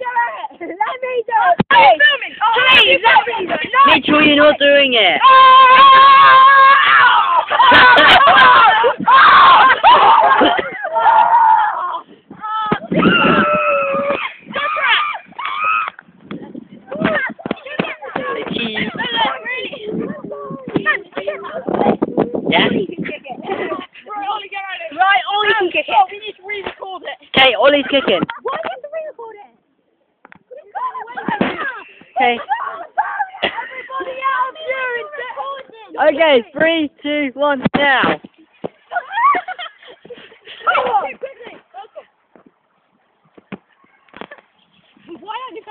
do it! Let me do it! Filming? Oh, please, let me do it! No! Mitchell, you're not doing it. Yeah? Right, Ollie can kick it. Oh, we need to re-record it. Okay, Ollie's kicking. Okay. okay, three, two, one, now. Why are you